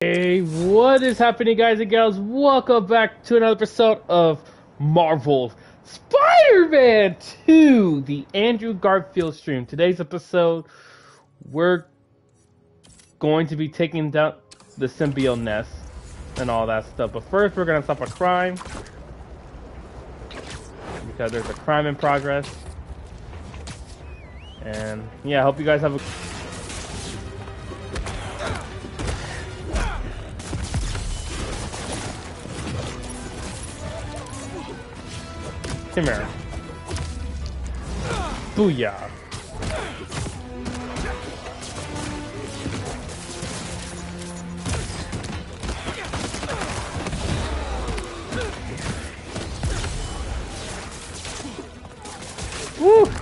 Hey, what is happening, guys and gals? Welcome back to another episode of Marvel's Spider-Man 2, the Andrew Garfield stream. Today's episode, we're going to be taking down the symbiote nest and all that stuff. But first, we're going to stop a crime because there's a crime in progress. And yeah, I hope you guys have a Come here. Booyah. Woo!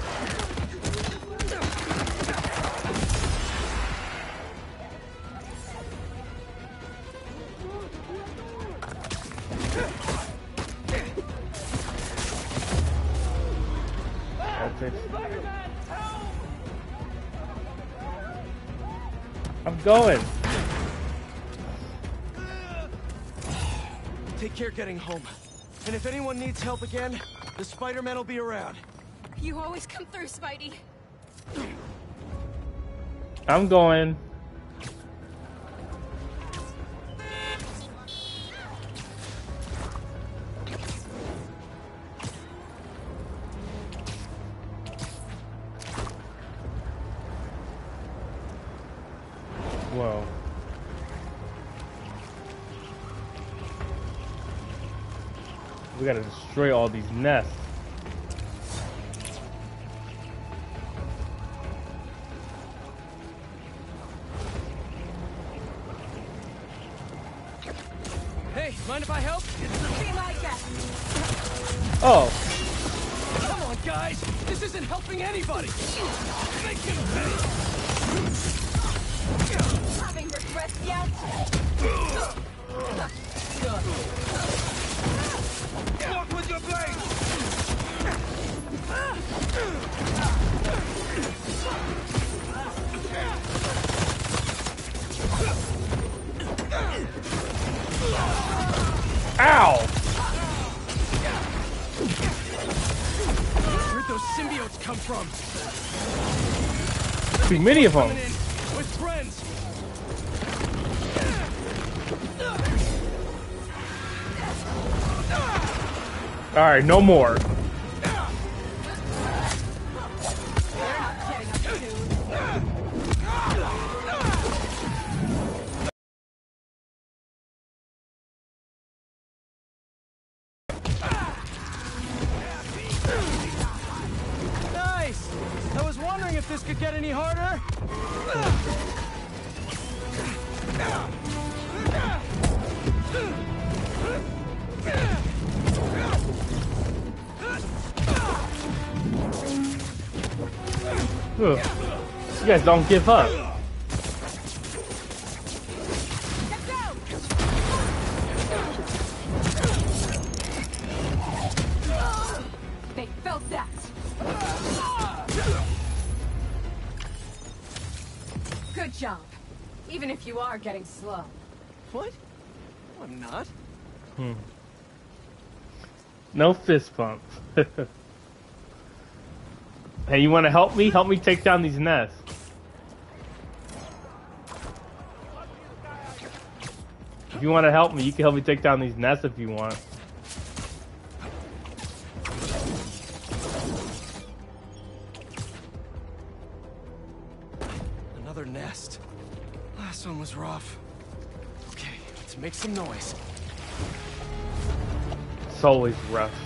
Going. Take care getting home. And if anyone needs help again, the Spider-Man will be around. You always come through, Spidey. I'm going. We gotta destroy all these nests. Many of them. All right, no more. Wondering if this could get any harder. You guys don't give up. You are getting slow. What? No, I'm not. Hmm. No fist bump. hey, you want to help me? Help me take down these nests. If you want to help me, you can help me take down these nests if you want. Make some noise. It's always rough.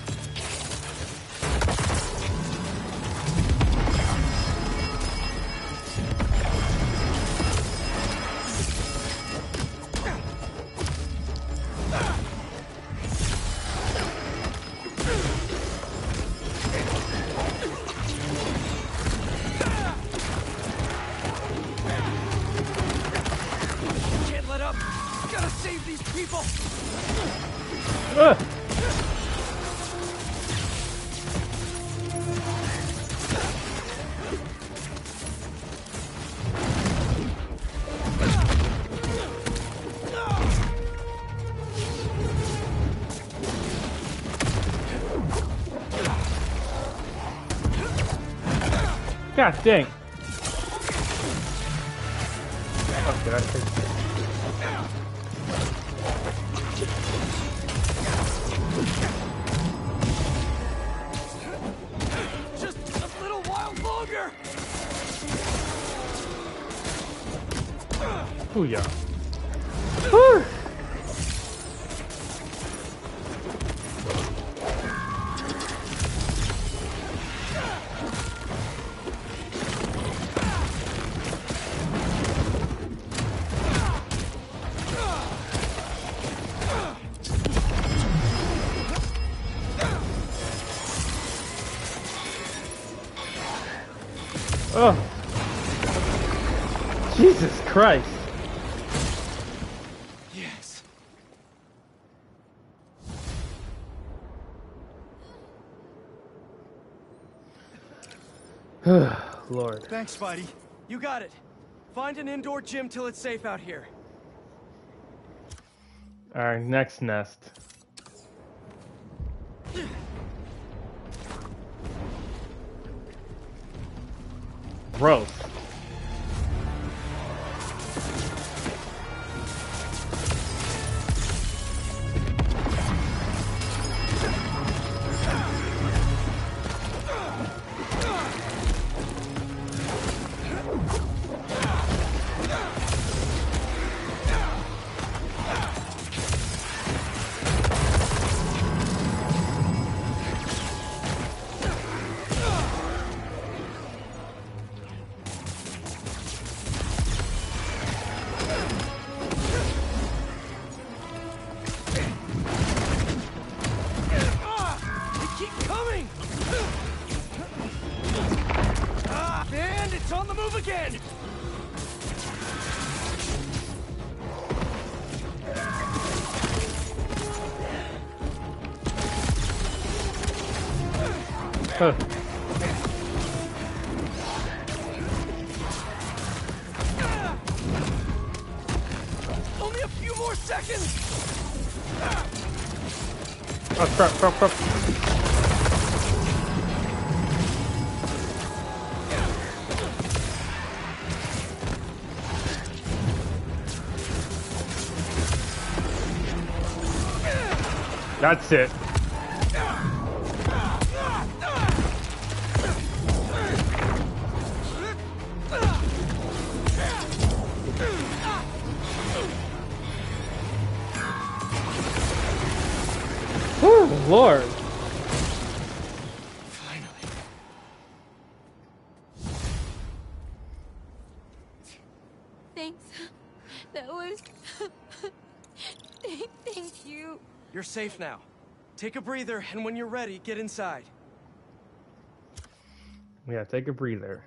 God dang. Christ. Yes. Lord. Thanks, Spidey. You got it. Find an indoor gym till it's safe out here. Our next nest. Crap, crap, crap. That's it. That was. Thank you. You're safe now. Take a breather, and when you're ready, get inside. Yeah, take a breather.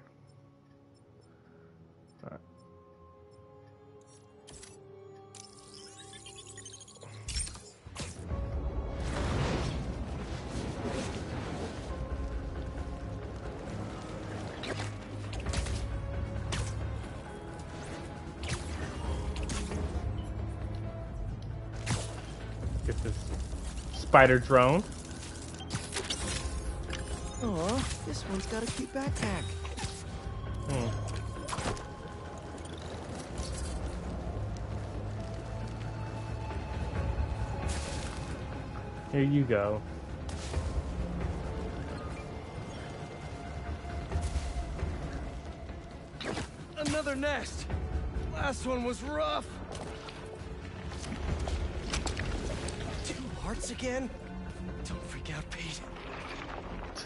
Spider drone. Aw, this one's got a cute backpack. Hmm. Here you go. Another nest! Last one was rough! Again? Don't freak out, Pete.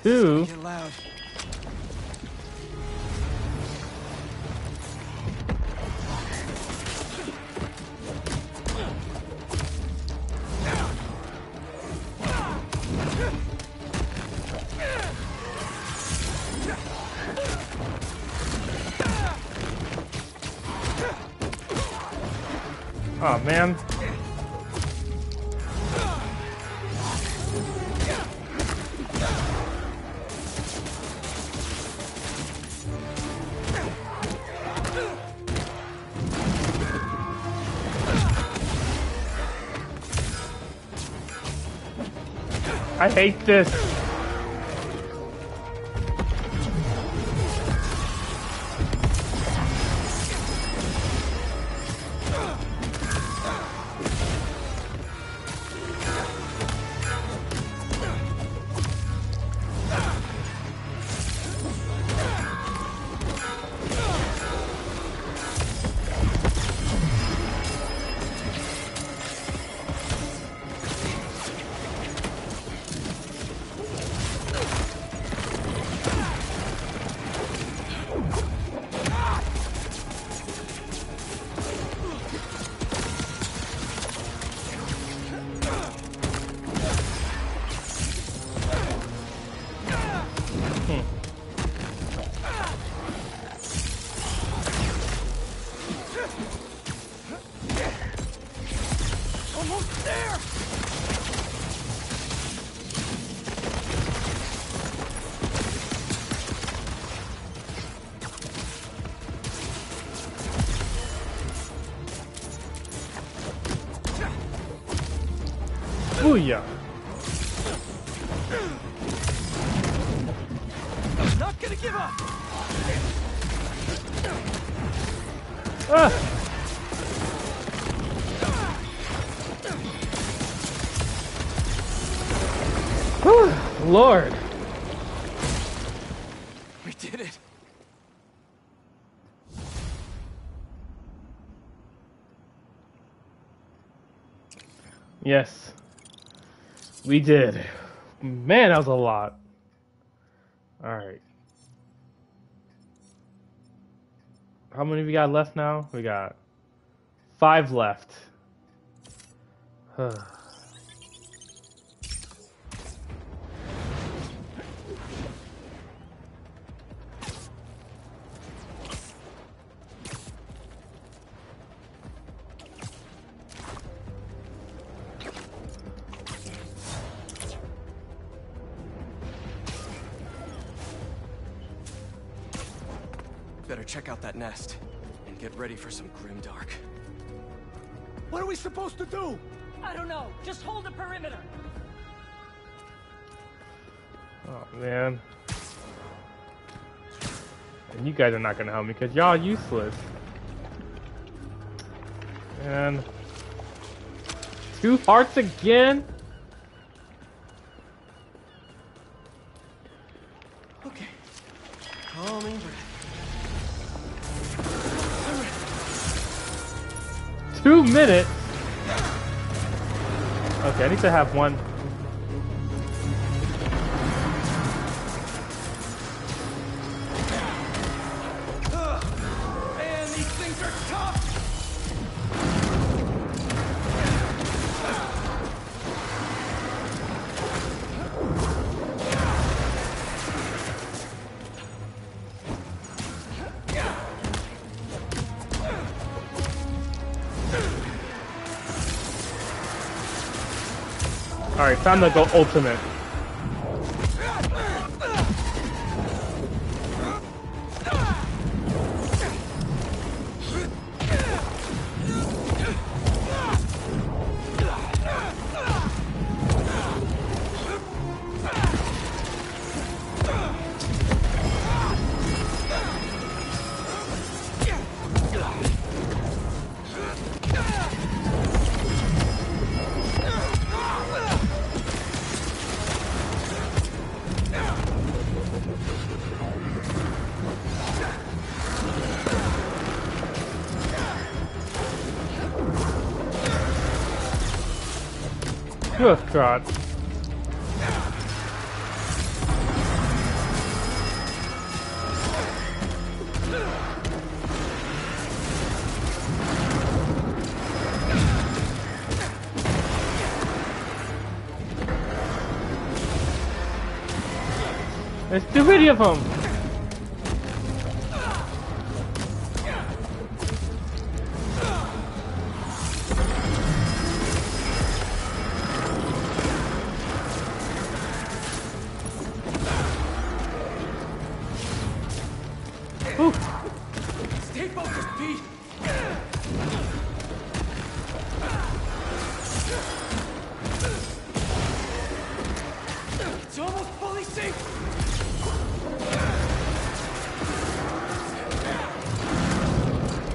Two. Get loud. I hate this. Did it. Yes. We did. Man, that was a lot. Alright. How many we got left now? We got five left. nest and get ready for some grimdark. What are we supposed to do? I don't know. Just hold the perimeter. Oh man. And you guys are not gonna help me because y'all useless. And two hearts again? Two minutes? Okay, I need to have one. Alright, time to go ultimate. Good God. There's too many of them.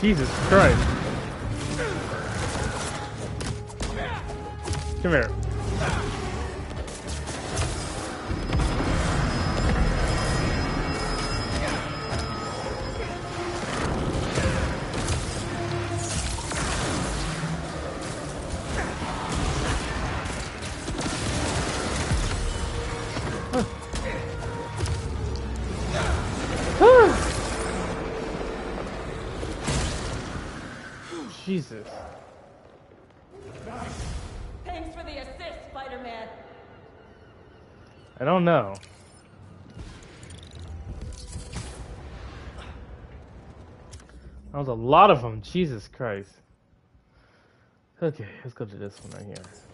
Jesus Christ. Come here. Was a lot of them. Jesus Christ. Okay, let's go to this one right here.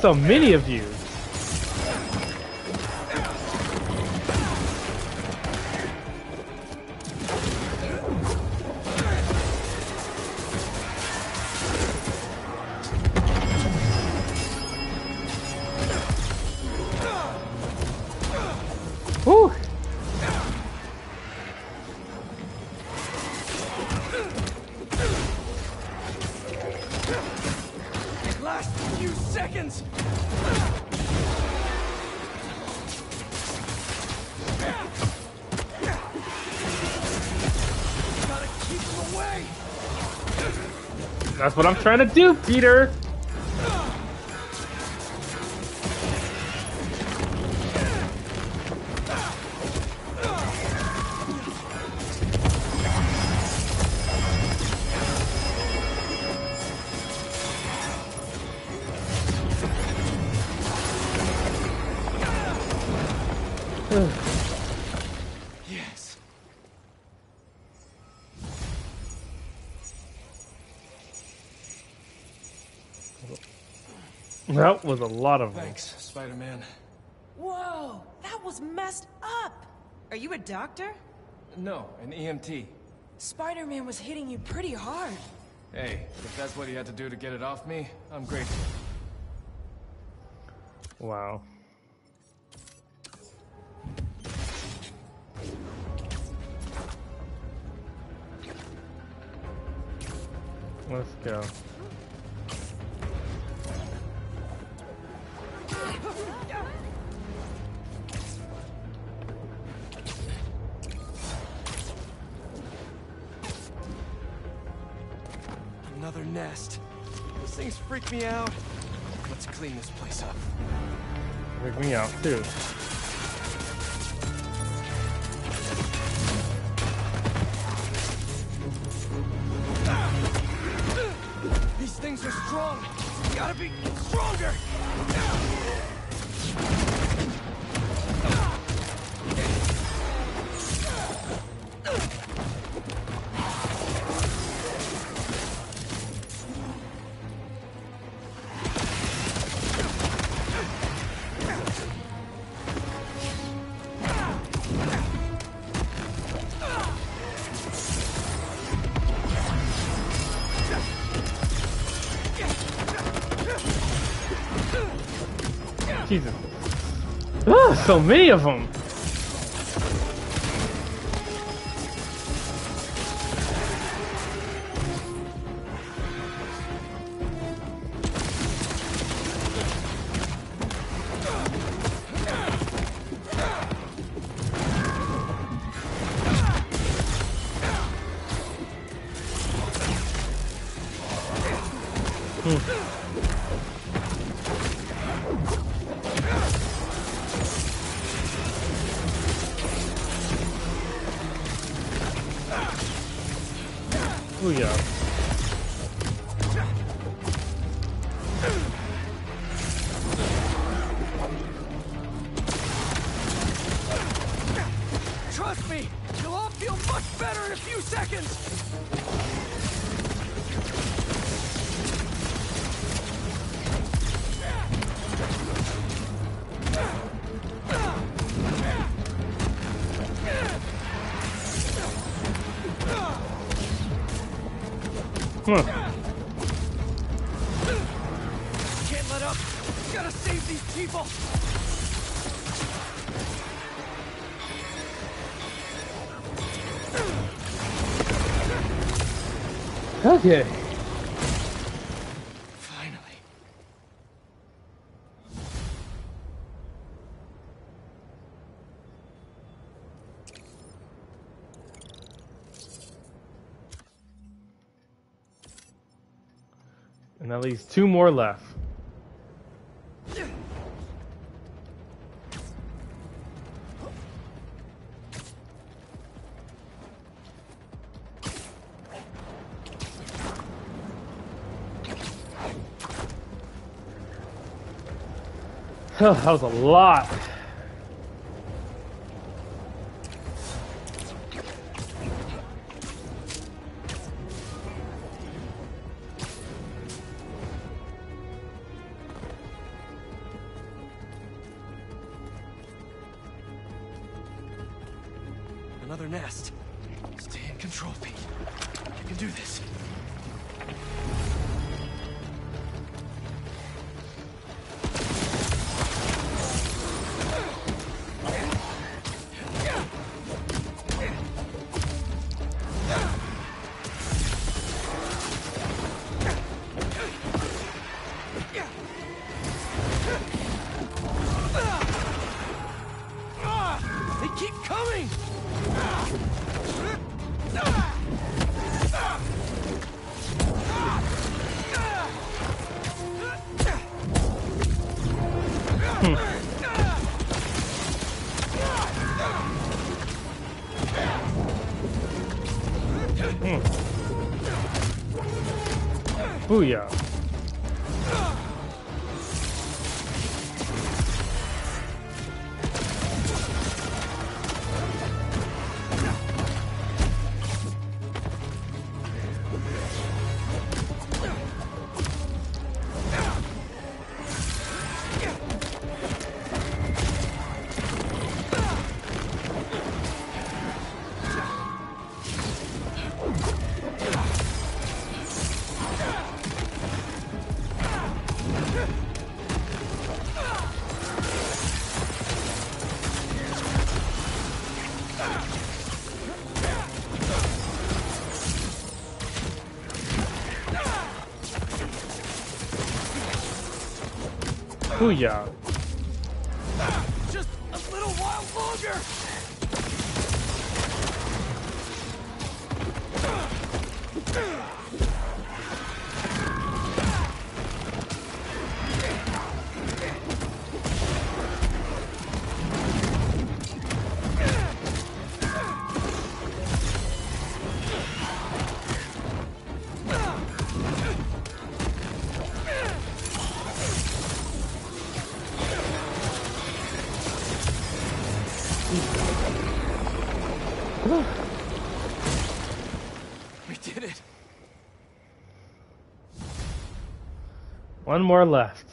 So many of you. That's what I'm trying to do, Peter. That was a lot of them. Thanks, Spider-Man. Whoa, that was messed up. Are you a doctor? No, an EMT. Spider-Man was hitting you pretty hard. Hey, if that's what he had to do to get it off me, I'm grateful. Wow. Let's go. Freak me out. Let's clean this place up. Freak me out too. These things are strong. Gotta be Ah, so Okay. Finally. And at least two more left. that was a lot. Hmm. Hmm. Booyah. Booyah. Just One more left.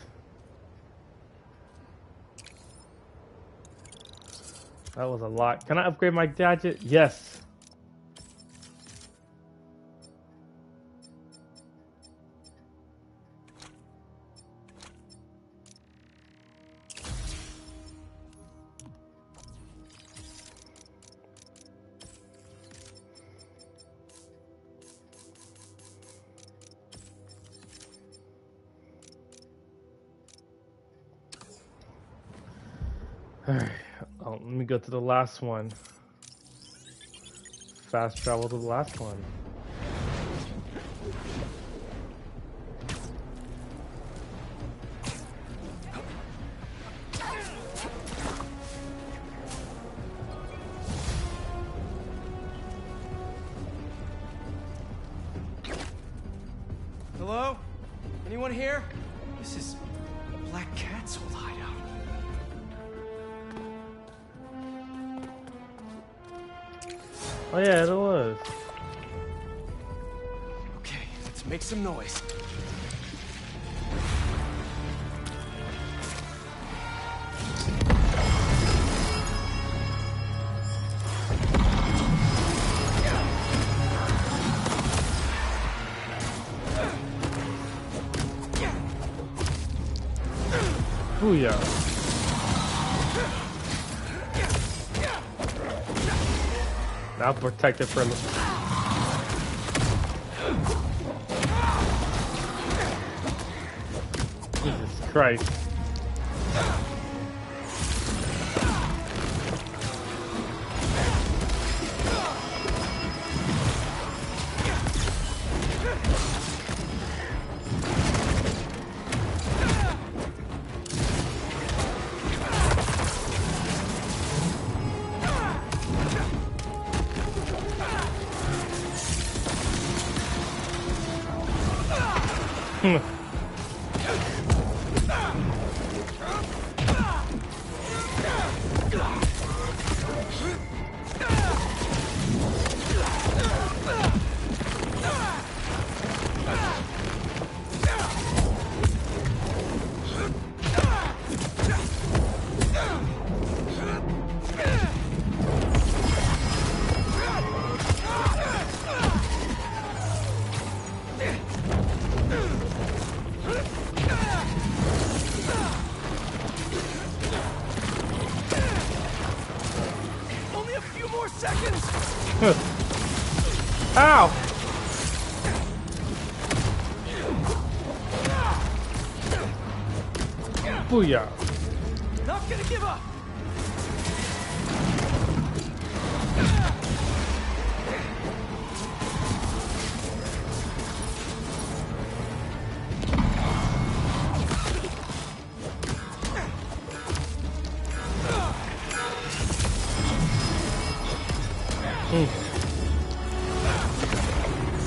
That was a lot. Can I upgrade my gadget? Yes. To the last one. Fast travel to the last one. Booyah. Now protect it from Jesus Christ.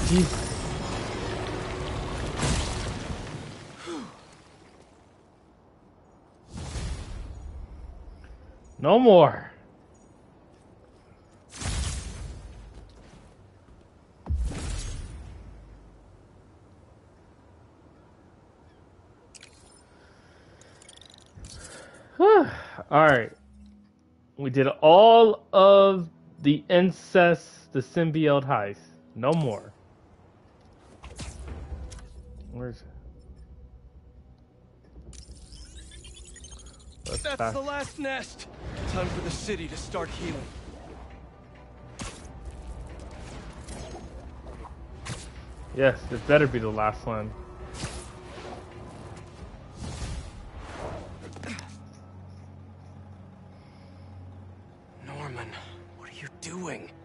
Jesus. No more. all right. We did all of the incest, the symbiote heist. No more. Where's Let's That's back- the last nest! Time for the city to start healing. Yes, it better be the last one. Doing?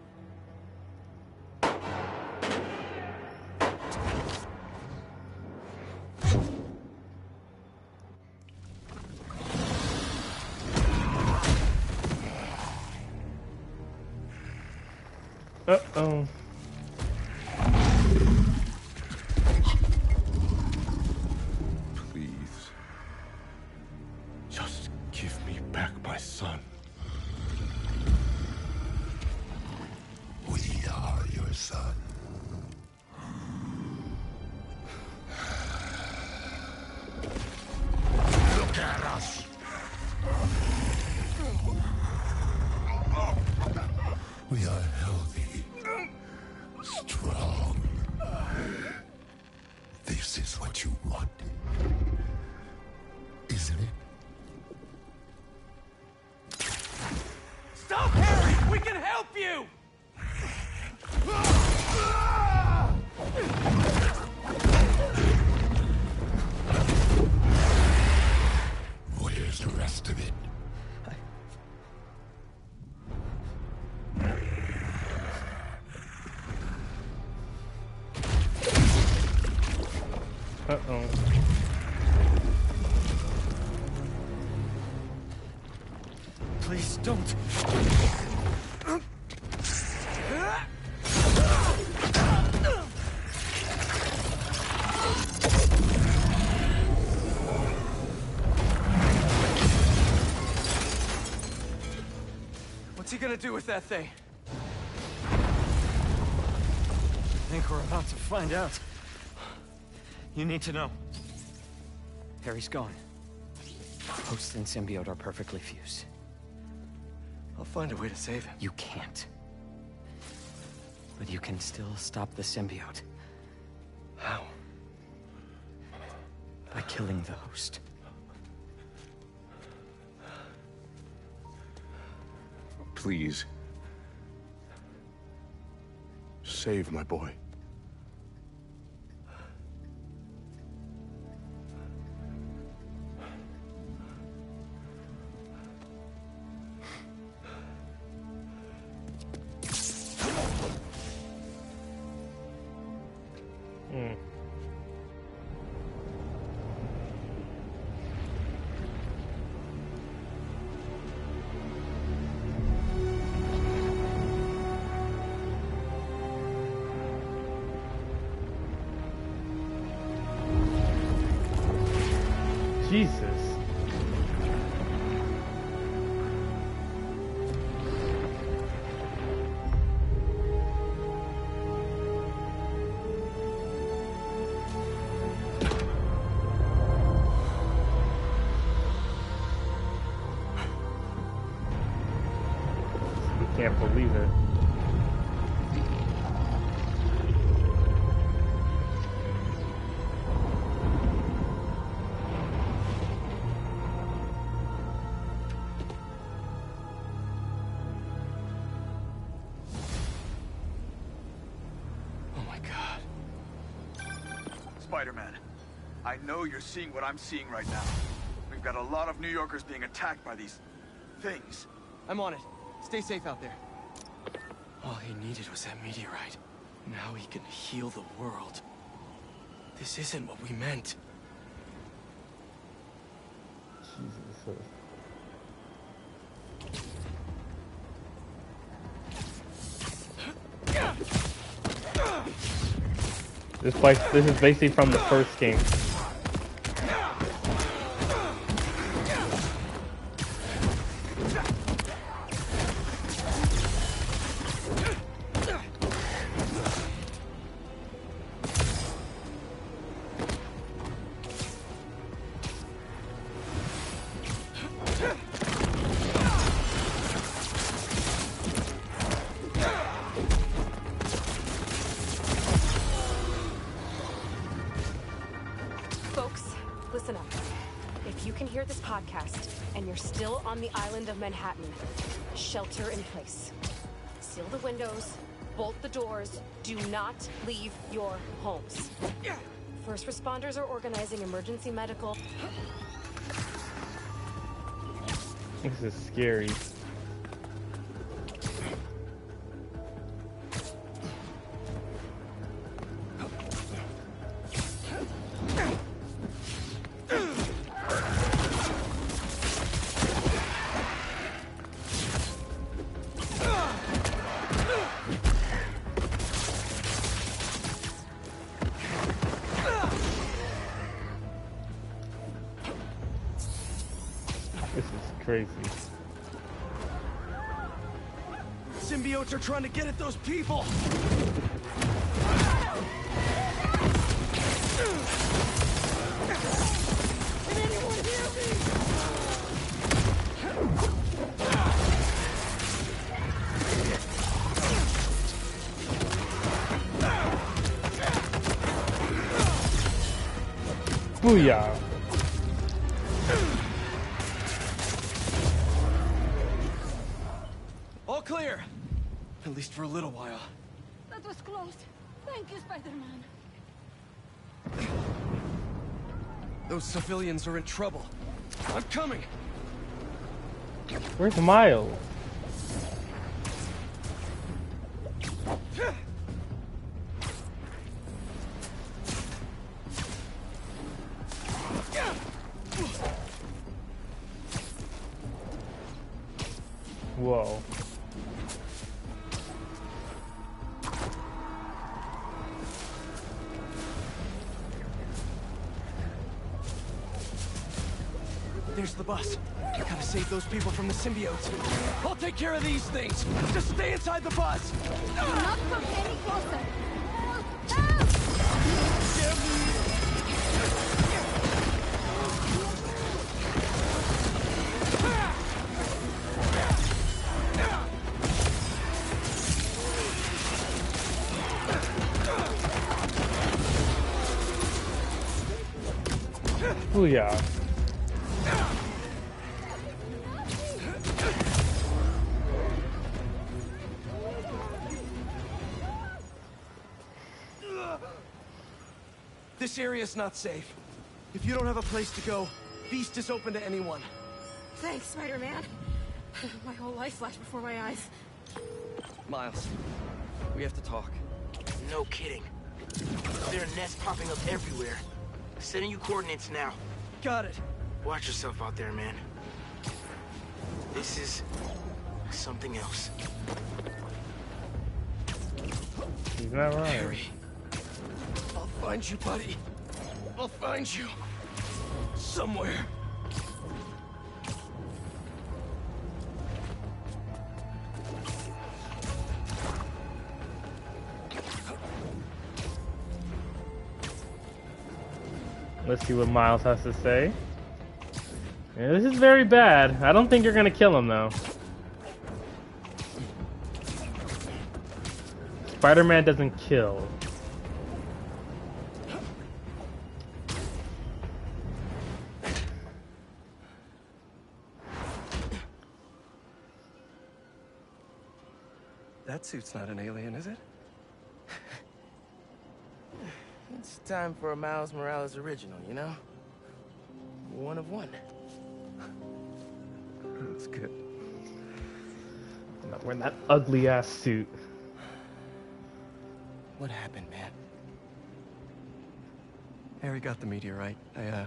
Gonna do with that thing? I think we're about to find out. You need to know. Harry's gone. Host and symbiote are perfectly fused. I'll find a way to save him. You can't. But you can still stop the symbiote. How? By killing the host. Please. Save my boy. I know you're seeing what I'm seeing right now. We've got a lot of New Yorkers being attacked by these... things. I'm on it. Stay safe out there. All he needed was that meteorite. Now he can heal the world. This isn't what we meant. Jesus. This place, this is basically from the first game. The doors, do not leave your homes. First responders are organizing emergency medical. This is scary. Trying to get at those people! Can anyone hear me? Booyah! For a little while. That was close. Thank you, Spider-Man. Those civilians are in trouble. I'm coming! Where's Miles? Those people from the symbiotes. I'll take care of these things. Just stay inside the bus. Do not come any closer. Booyah. This area's not safe. If you don't have a place to go, F.E.A.S.T. is open to anyone. Thanks, Spider-Man. My whole life flashed before my eyes. Miles, we have to talk. No kidding. There are nests popping up everywhere. Sending you coordinates now. Got it. Watch yourself out there, man. This is something else. He's not right. Harry. Find you, buddy. I'll find you. Somewhere. Let's see what Miles has to say. Yeah, this is very bad. I don't think you're gonna kill him though. Spider-Man doesn't kill. Suit's not an alien, is it? It's time for a Miles Morales original, you know? One of one. That's good. I'm not wearing that ugly ass suit. What happened, man? Harry got the meteorite. I, uh...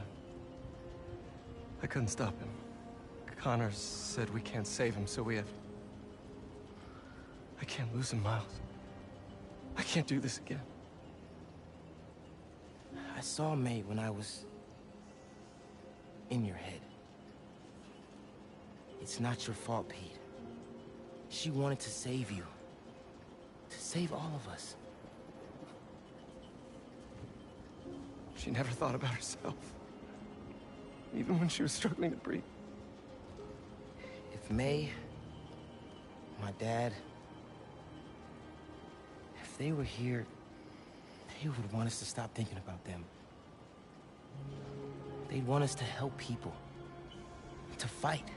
I couldn't stop him. Connor said we can't save him, so we have... I can't lose him, Miles. I can't do this again. I saw May when I was... in your head. It's not your fault, Pete. She wanted to save you. To save all of us. She never thought about herself. Even when she was struggling to breathe. If May, my dad, they were here, they would want us to stop thinking about them. They'd want us to help people. To fight.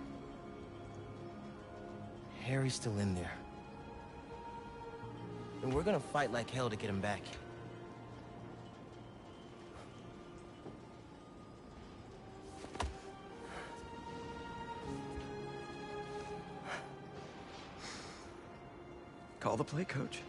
Harry's still in there. And we're gonna fight like hell to get him back. Call the play coach.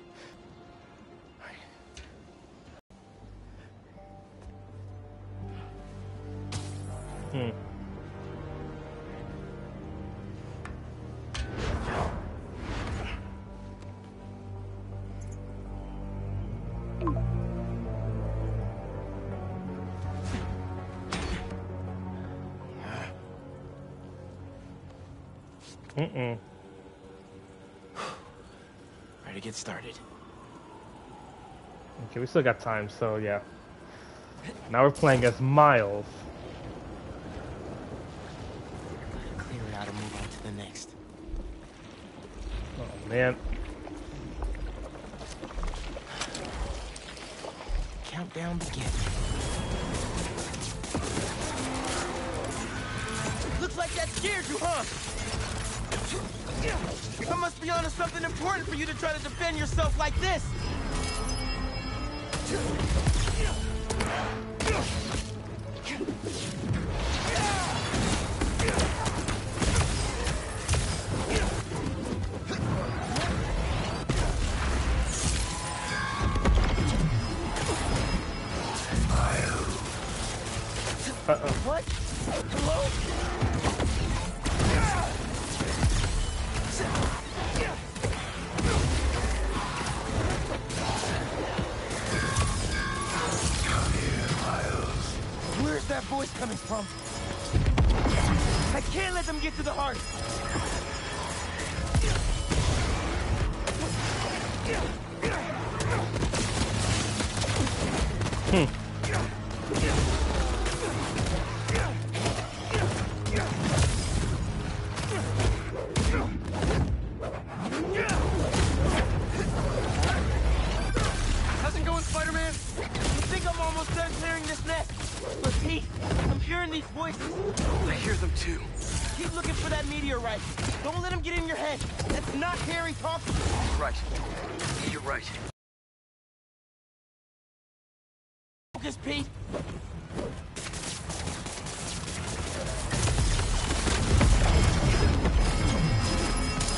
Okay, we still got time, so yeah. Now we're playing as Miles. Clear it out and move on to the next. Oh man. Countdown begin. Looks like that scared you, huh? I must be onto something important for you to try to defend yourself like this. Uh-oh. What? Hello? Where's that voice coming from? I can't let them get to the heart.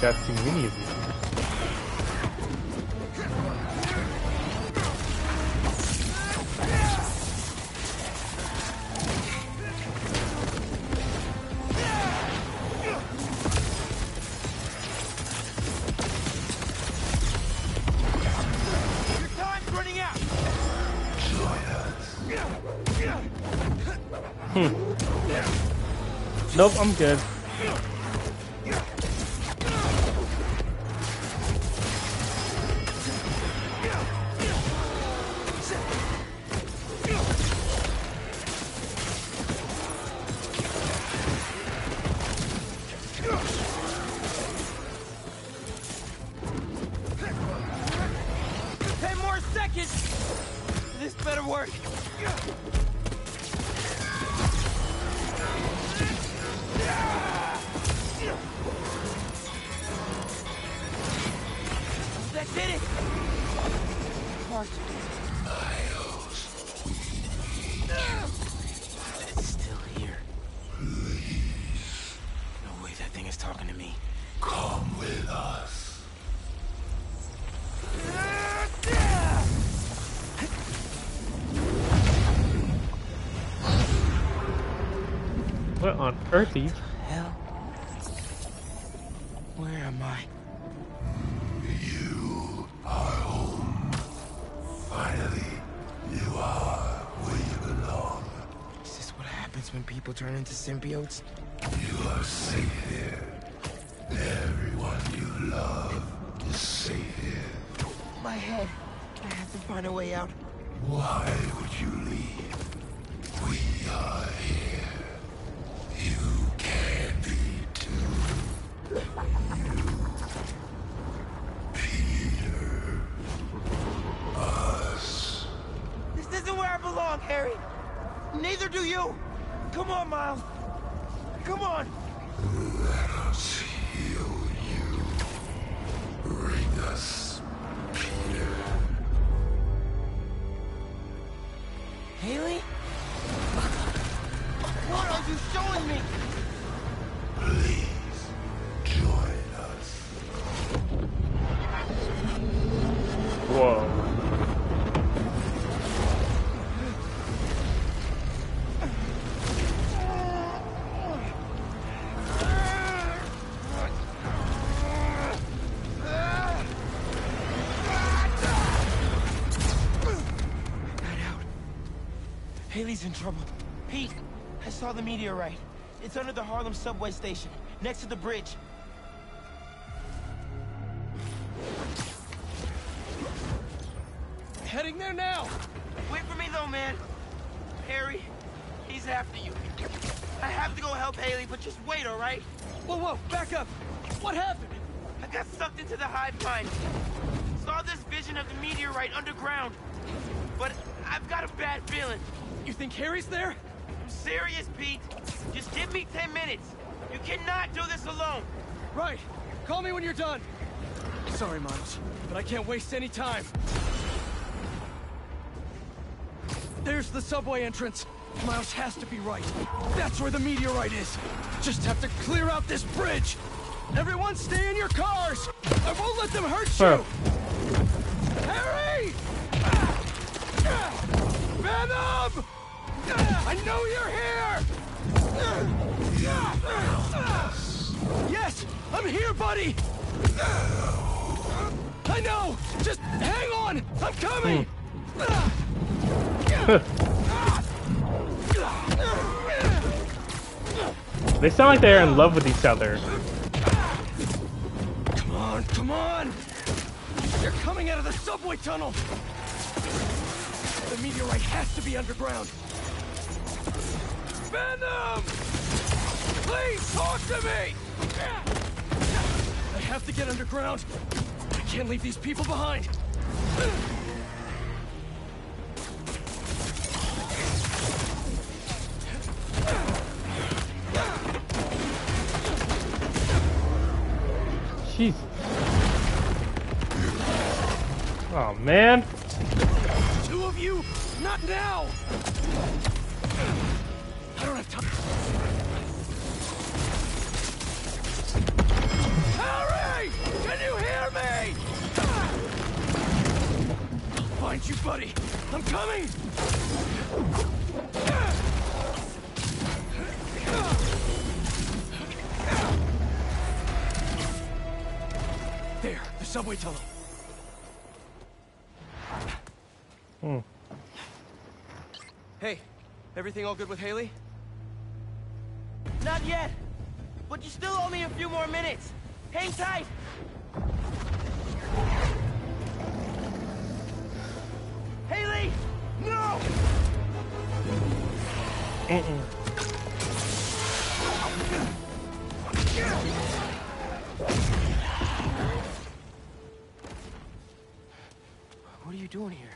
Got too many of these. Nope, I'm good. What on earth are you? Hell. Where am I? You are home. Finally, you are where you belong. Is this what happens when people turn into symbiotes? You are safe here. Everyone you love is safe here. My head. I have to find a way out. Why would you leave? We are here. You can be too. You, Peter, us. This isn't where I belong, Harry. Neither do you. Come on, Miles. Come on. Hailey's in trouble. Pete, I saw the meteorite. It's under the Harlem subway station, next to the bridge. You think Harry's there? I'm serious, Pete. Just give me 10 minutes. You cannot do this alone. Right. Call me when you're done. Sorry, Miles, but I can't waste any time. There's the subway entrance. Miles has to be right. That's where the meteorite is. Just have to clear out this bridge. Everyone stay in your cars. I won't let them hurt Huh. you. Harry! Ah! Ah! Venom! I know you're here! Yes! I'm here, buddy! I know! Just hang on! I'm coming! They sound like they're in love with each other. Come on, come on! They're coming out of the subway tunnel! The meteorite has to be underground. Venom! Please talk to me! I have to get underground. I can't leave these people behind. Jesus. Oh man. Two of you? Not now! Find you, buddy. I'm coming! There, the subway tunnel. Hmm. Hey, everything all good with Hailey? Not yet, but you still owe me a few more minutes. Hang tight. Hailey! No! Uh-uh. What are you doing here?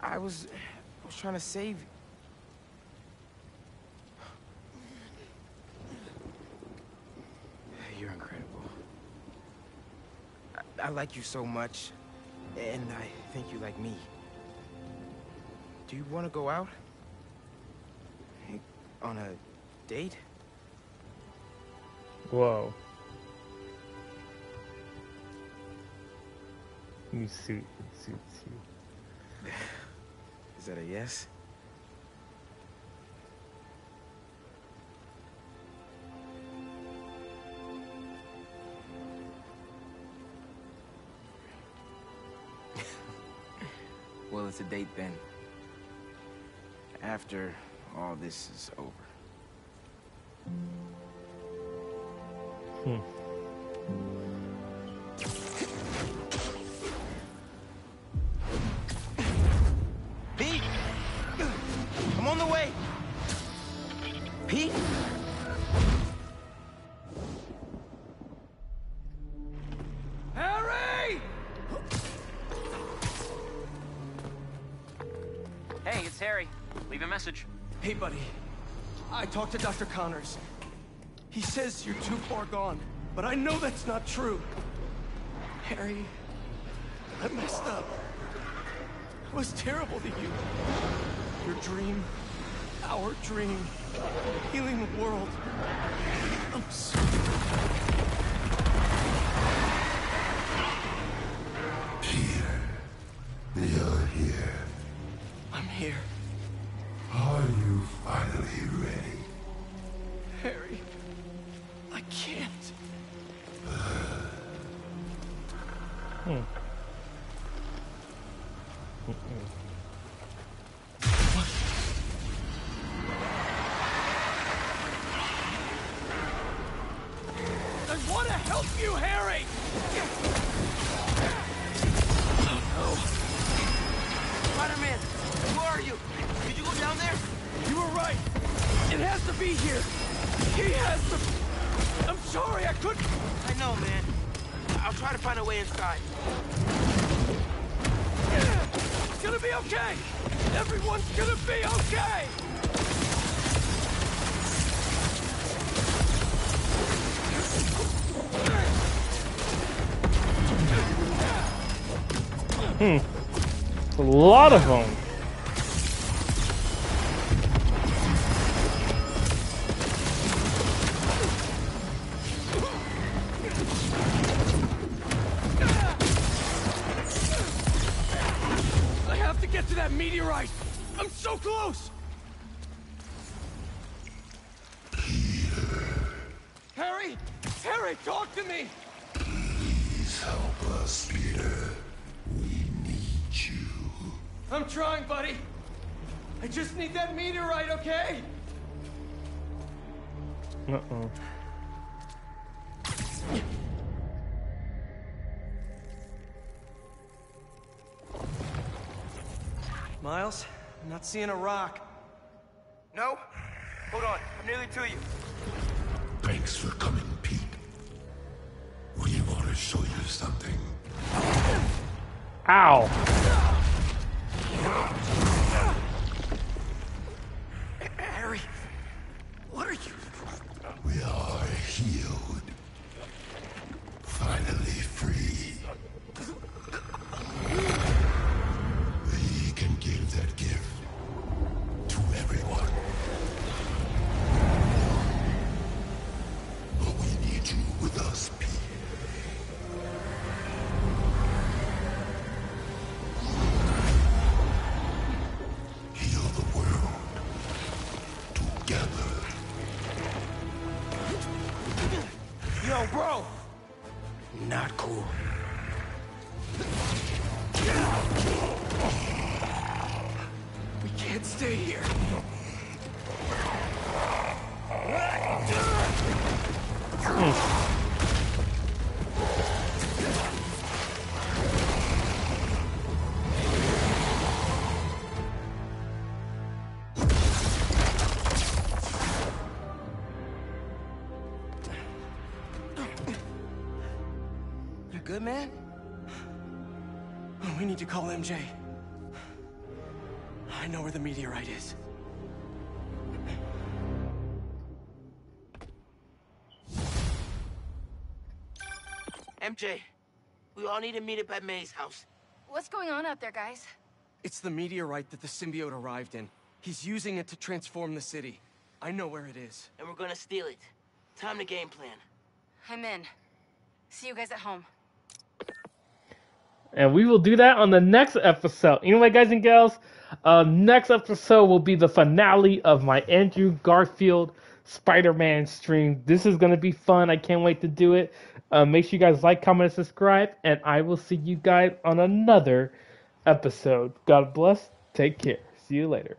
I was... I was trying to save... You're I, like you so much, and I think you like me. Do you want to go out? On a date? Whoa. You suit, suits you. Is that a yes? Well, it's a date then. After all this is over. Hmm. Hey, buddy. I talked to Dr. Connors. He says you're too far gone, but I know that's not true. Harry, I messed up. I was terrible to you. Your dream, our dream, healing the world. I'm sorry. You, Harry! Oh, no. Spider-Man, where are you? Did you go down there? You were right. It has to be here. He has to... I'm sorry, I couldn't... I know, man. I'll try to find a way inside. It's gonna be okay! Everyone's gonna be okay! Hmm. A lot of them. I have to get to that meteorite! I'm so close! Harry! Harry, talk to me! Please help us, Peter. We need you. I'm trying, buddy. I just need that meteorite, okay? Uh-oh. Miles, I'm not seeing a rock. No? Hold on, I'm nearly to you. Thanks for coming, Pete. We want to show you something. Ow. Harry, what are you? We are healed. Good, man? We need to call MJ. I know where the meteorite is. MJ, we all need to meet up at May's house. What's going on out there, guys? It's the meteorite that the symbiote arrived in. He's using it to transform the city. I know where it is. And we're gonna steal it. Time to game plan. I'm in. See you guys at home. And we will do that on the next episode. Anyway, guys and gals, uh, next episode will be the finale of my Andrew Garfield Spider Man stream. This is going to be fun. I can't wait to do it. Uh, make sure you guys like, comment, and subscribe. And I will see you guys on another episode. God bless. Take care. See you later.